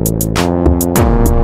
Música